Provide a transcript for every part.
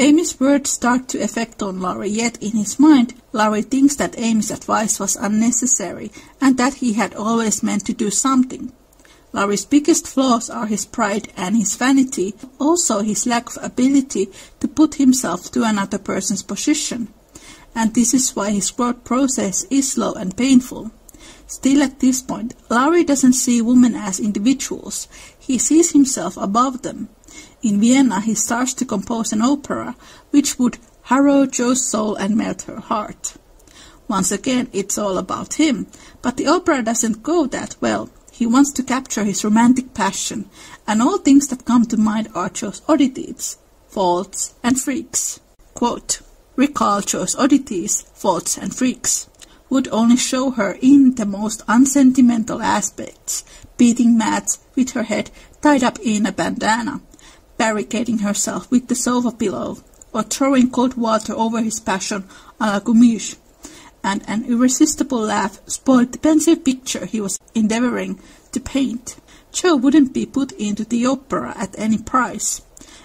Amy's words start to affect on Laurie, yet in his mind, Laurie thinks that Amy's advice was unnecessary and that he had always meant to do something. Laurie's biggest flaws are his pride and his vanity, also his lack of ability to put himself to another person's position. And this is why his growth process is slow and painful. Still at this point, Laurie doesn't see women as individuals. He sees himself above them. In Vienna, he starts to compose an opera which would harrow Jo's soul and melt her heart. Once again, it's all about him, but the opera doesn't go that well. He wants to capture his romantic passion, and all things that come to mind are Jo's oddities, faults, and freaks. Quote, recall Jo's oddities, faults, and freaks would only show her in the most unsentimental aspects, beating mats with her head tied up in a bandana, barricading herself with the sofa pillow, or throwing cold water over his passion a la Gummidge, and an irresistible laugh spoiled the pensive picture he was endeavoring to paint. Jo wouldn't be put into the opera at any price,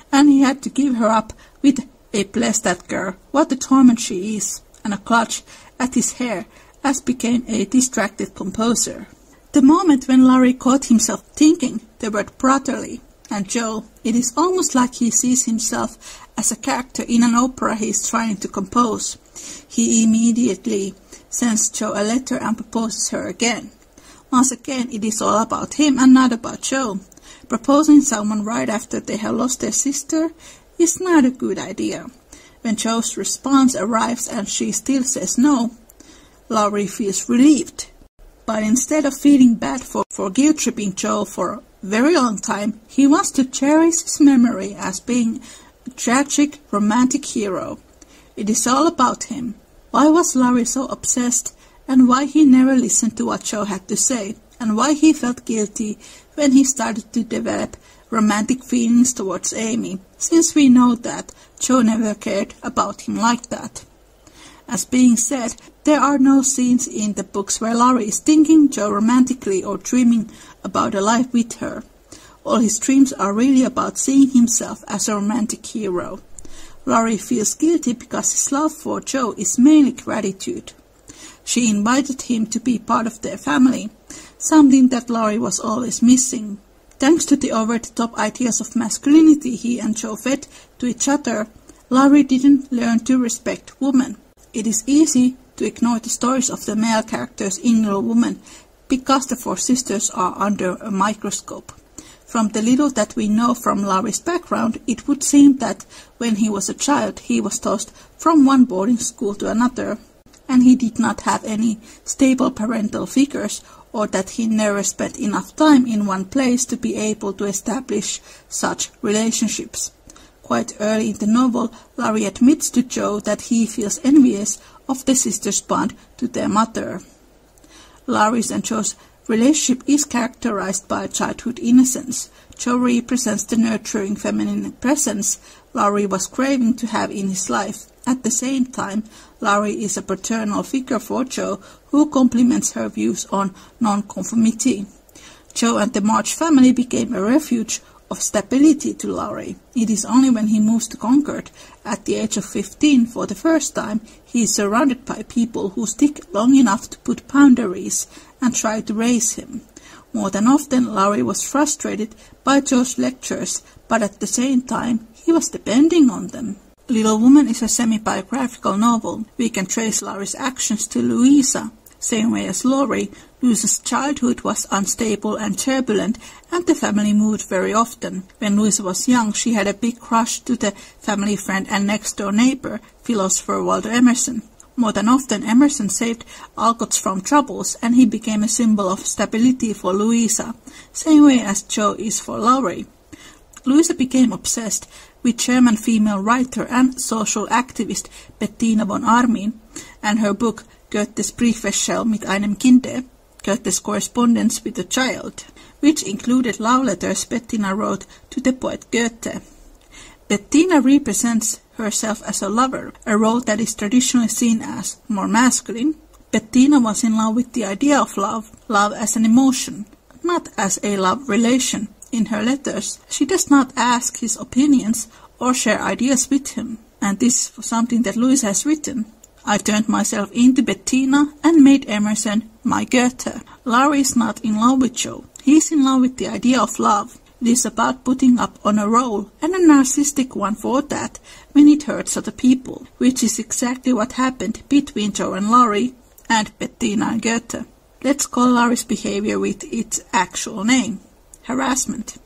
and he had to give her up with a bless that girl, what a torment she is, and a clutch at his hair as became a distracted composer. The moment when Laurie caught himself thinking the word brotherly and Jo, it is almost like he sees himself as a character in an opera he is trying to compose. He immediately sends Jo a letter and proposes her again. Once again, it is all about him and not about Jo. Proposing someone right after they have lost their sister is not a good idea. When Jo's response arrives and she still says no, Laurie feels relieved. But instead of feeling bad for, for guilt-tripping Jo for very long time, he wants to cherish his memory as being a tragic, romantic hero. It is all about him. Why was Laurie so obsessed, and why he never listened to what Jo had to say, and why he felt guilty when he started to develop romantic feelings towards Amy, since we know that Jo never cared about him like that. As being said, there are no scenes in the books where Laurie is thinking Jo romantically or dreaming about a life with her. All his dreams are really about seeing himself as a romantic hero. Laurie feels guilty because his love for Jo is mainly gratitude. She invited him to be part of their family, something that Laurie was always missing. Thanks to the over-the-top ideas of masculinity he and Jo fed to each other, Laurie didn't learn to respect women. It is easy to ignore the stories of the male characters in Little Woman because the four sisters are under a microscope. From the little that we know from Laurie's background, it would seem that when he was a child he was tossed from one boarding school to another, and he did not have any stable parental figures or that he never spent enough time in one place to be able to establish such relationships. Quite early in the novel, Laurie admits to Jo that he feels envious of the sisters' bond to their mother. Laurie's and Jo's relationship is characterized by childhood innocence. Jo represents the nurturing feminine presence Laurie was craving to have in his life. At the same time, Laurie is a paternal figure for Jo who complements her views on nonconformity. Jo and the March family became a refuge of stability to Laurie. It is only when he moves to Concord at the age of 15 for the first time he is surrounded by people who stick long enough to put boundaries and try to raise him. More than often, Laurie was frustrated by Jo's lectures, but at the same time, he was depending on them. Little Woman is a semi-biographical novel. We can trace Laurie's actions to Louisa, same way as Laurie, Louisa's childhood was unstable and turbulent, and the family moved very often. When Louisa was young, she had a big crush to the family friend and next-door neighbor, philosopher Waldo Emerson. More than often, Emerson saved Alcott's from troubles, and he became a symbol of stability for Louisa, same way as Jo is for Laurie. Louisa became obsessed with German female writer and social activist Bettina von Arnim, and her book Goethes Briefwechsel mit einem Kinde, Goethe's correspondence with a child, which included love letters Bettina wrote to the poet Goethe. Bettina represents herself as a lover, a role that is traditionally seen as more masculine. Bettina was in love with the idea of love, love as an emotion, not as a love relation. In her letters, she does not ask his opinions or share ideas with him. And this is something that Louisa has written. I turned myself into Bettina and made Emerson my Goethe. Laurie is not in love with Jo. He's in love with the idea of love. It is about putting up on a role, and a narcissistic one for that, when it hurts other people, which is exactly what happened between Jo and Laurie, and Bettina and Goethe. Let's call Laurie's behavior with its actual name harassment.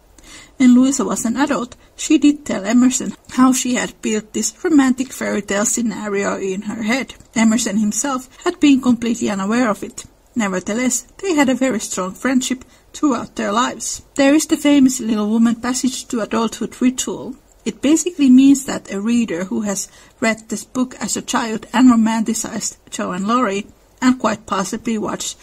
When Louisa was an adult, she did tell Emerson how she had built this romantic fairy tale scenario in her head. Emerson himself had been completely unaware of it. Nevertheless, they had a very strong friendship throughout their lives. There is the famous Little Woman passage to adulthood ritual. It basically means that a reader who has read this book as a child and romanticized Jo and Laurie, and quite possibly watched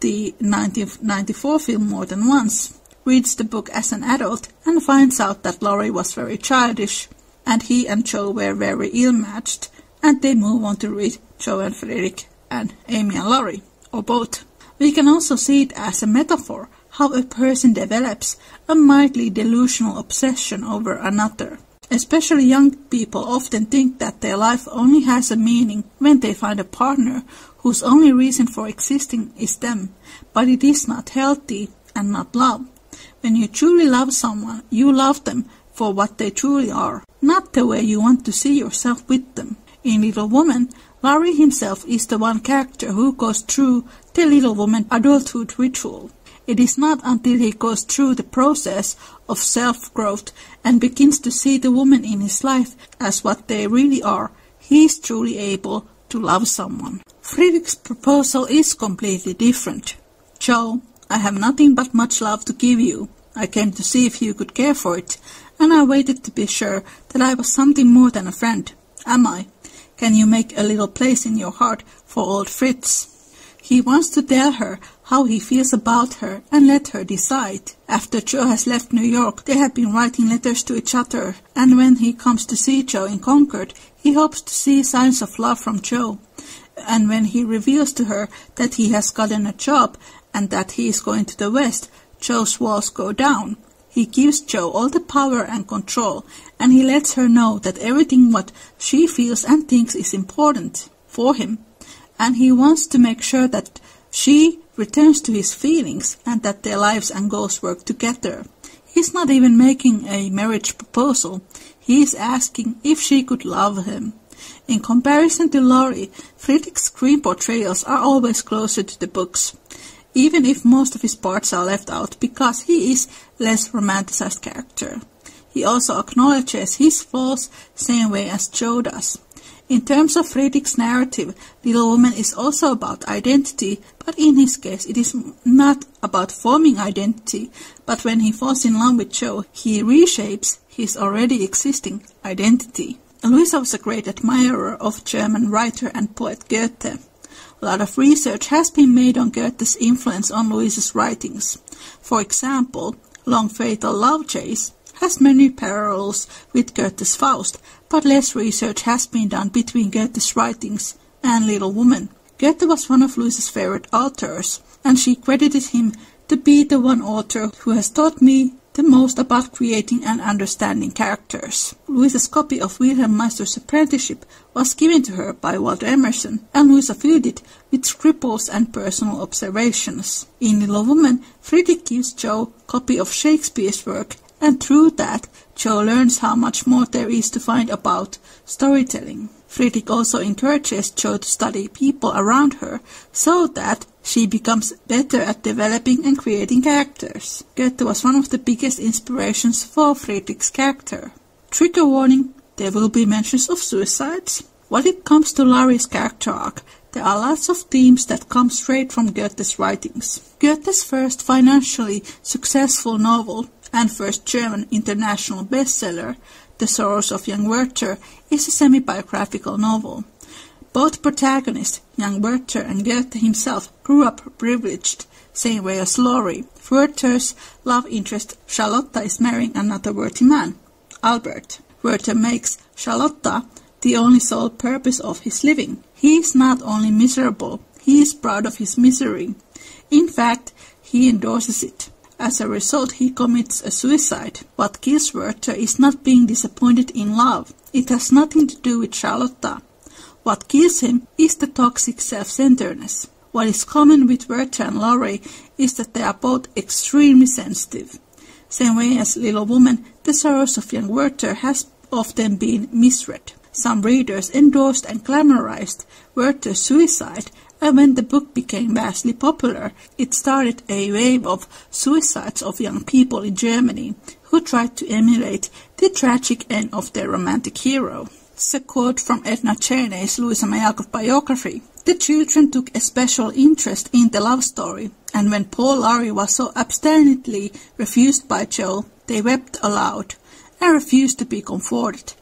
the 1994 film more than once, reads the book as an adult and finds out that Laurie was very childish, and he and Jo were very ill-matched, and they move on to read Jo and Frederick and Amy and Laurie, or both. We can also see it as a metaphor how a person develops a mildly delusional obsession over another. Especially young people often think that their life only has a meaning when they find a partner whose only reason for existing is them, but it is not healthy and not love. When you truly love someone, you love them for what they truly are, not the way you want to see yourself with them. In Little Woman, Laurie himself is the one character who goes through the Little Woman adulthood ritual. It is not until he goes through the process of self-growth and begins to see the woman in his life as what they really are, he is truly able to love someone. Friedrich's proposal is completely different. Jo, I have nothing but much love to give you. I came to see if you could care for it, and I waited to be sure that I was something more than a friend. Am I? Can you make a little place in your heart for old Fritz? He wants to tell her how he feels about her and let her decide. After Jo has left New York, they have been writing letters to each other, and when he comes to see Jo in Concord, he hopes to see signs of love from Jo. And when he reveals to her that he has gotten a job and that he is going to the West, Jo's walls go down. He gives Jo all the power and control, and he lets her know that everything what she feels and thinks is important for him and he wants to make sure that she returns to his feelings and that their lives and goals work together. He's not even making a marriage proposal. He is asking if she could love him. In comparison to Laurie, Friedrich's screen portrayals are always closer to the books, even if most of his parts are left out because he is less romanticized character. He also acknowledges his flaws same way as Jo does. In terms of Friedrich's narrative, Little Woman is also about identity, but in his case it is not about forming identity, but when he falls in love with Jo, he reshapes his already existing identity. Louisa was a great admirer of German writer and poet Goethe. A lot of research has been made on Goethe's influence on Louisa's writings. For example, Long Fatal Love Chase has many parallels with Goethe's Faust, but less research has been done between Goethe's writings and Little Woman. Goethe was one of Louisa's favorite authors, and she credited him to be the one author who has taught me the most about creating and understanding characters. Louisa's copy of Wilhelm Meister's apprenticeship was given to her by Waldo Emerson, and Louisa filled it with scribbles and personal observations. In Little Woman, Friedrich gives Jo copy of Shakespeare's work and through that, Jo learns how much more there is to find about storytelling. Friedrich also encourages Jo to study people around her so that she becomes better at developing and creating characters. Goethe was one of the biggest inspirations for Friedrich's character. Trigger warning, there will be mentions of suicides. When it comes to Laurie's character arc, there are lots of themes that come straight from Goethe's writings. Goethe's first financially successful novel, and first German international bestseller, The Sorrows of Young Werther, is a semi-biographical novel. Both protagonists, young Werther and Goethe himself, grew up privileged, same way as Laurie. Werther's love interest Charlotta is marrying another worthy man, Albert. Werther makes Charlotta the only sole purpose of his living. He is not only miserable, he is proud of his misery. In fact, he endorses it. As a result, he commits a suicide. What kills Werther is not being disappointed in love. It has nothing to do with Charlotta. What kills him is the toxic self-centeredness. What is common with Werther and Laurie is that they are both extremely sensitive. Same way as Little Woman, the sorrows of young Werther has often been misread. Some readers endorsed and glamorized Werther's suicide, and when the book became vastly popular, it started a wave of suicides of young people in Germany who tried to emulate the tragic end of their romantic hero. It's a quote from Ednah Cheney's Louisa May Alcott biography. The children took a special interest in the love story, and when Paul Laurie was so obstinately refused by Jo, they wept aloud and refused to be comforted,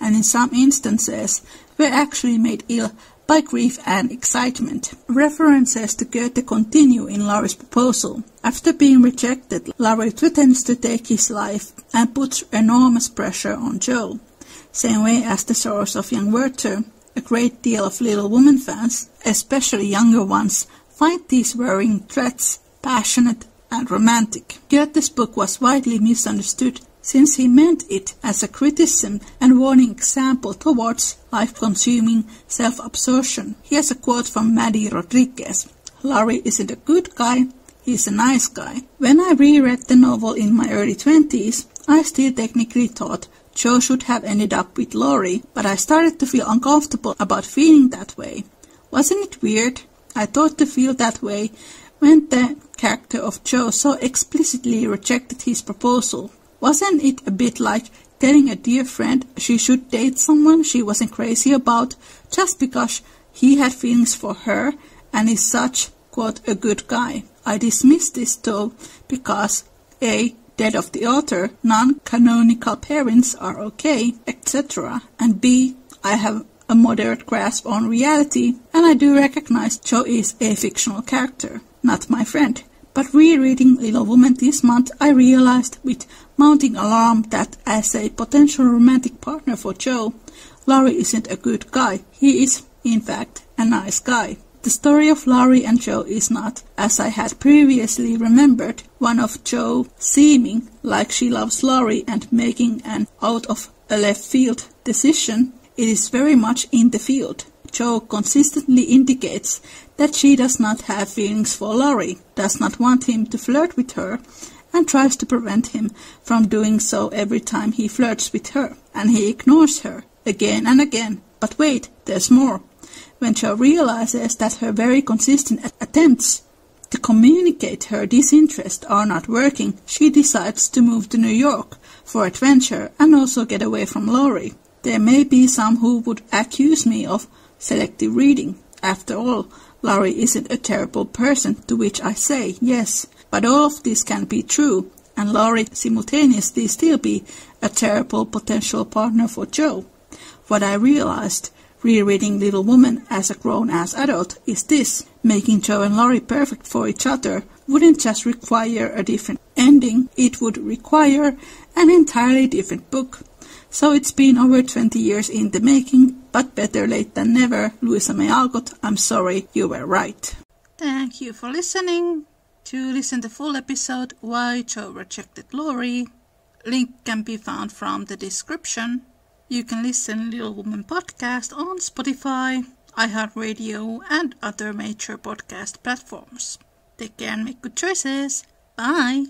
and in some instances were actually made ill by grief and excitement. References to Goethe continue in Laurie's proposal. After being rejected, Laurie threatens to take his life and puts enormous pressure on Jo, Same way as the sorrows of young Werther, a great deal of Little Woman fans, especially younger ones, find these worrying threats passionate and romantic. Goethe's book was widely misunderstood since he meant it as a criticism and warning example towards life-consuming self-absorption. Here's a quote from Maddie Rodriguez. Laurie isn't a good guy, he's a nice guy. When I reread the novel in my early 20s, I still technically thought Jo should have ended up with Laurie, but I started to feel uncomfortable about feeling that way. Wasn't it weird? I thought to feel that way when the character of Jo so explicitly rejected his proposal. Wasn't it a bit like telling a dear friend she should date someone she wasn't crazy about just because he had feelings for her and is such, quote, a good guy? I dismissed this though because A death of the author, non-canonical parents are okay, etc. And B, I have a moderate grasp on reality, and I do recognize Jo is a fictional character, not my friend. But rereading Little Woman this month, I realized with mounting alarm that as a potential romantic partner for Jo, Laurie isn't a good guy. He is, in fact, a nice guy. The story of Laurie and Jo is not, as I had previously remembered, one of Jo seeming like she loves Laurie and making an out of a left field decision. It is very much in the field. Jo consistently indicates that she does not have feelings for Laurie, does not want him to flirt with her, and tries to prevent him from doing so every time he flirts with her, and he ignores her again and again. But wait, there's more. When Jo realizes that her very consistent attempts to communicate her disinterest are not working, she decides to move to New York for adventure and also get away from Laurie. There may be some who would accuse me of selective reading. After all, Laurie isn't a terrible person, to which I say yes. But all of this can be true, and Laurie simultaneously still be a terrible potential partner for Jo. What I realized rereading Little Woman as a grown-ass adult is this. Making Jo and Laurie perfect for each other wouldn't just require a different ending, it would require an entirely different book. So it's been over 20 years in the making, but better late than never. Louisa May Alcott, I'm sorry, you were right. Thank you for listening. To listen the full episode, Why Jo Rejected Laurie, link can be found from the description. You can listen Little Woman podcast on Spotify, iHeartRadio, and other major podcast platforms. Take care and make good choices. Bye.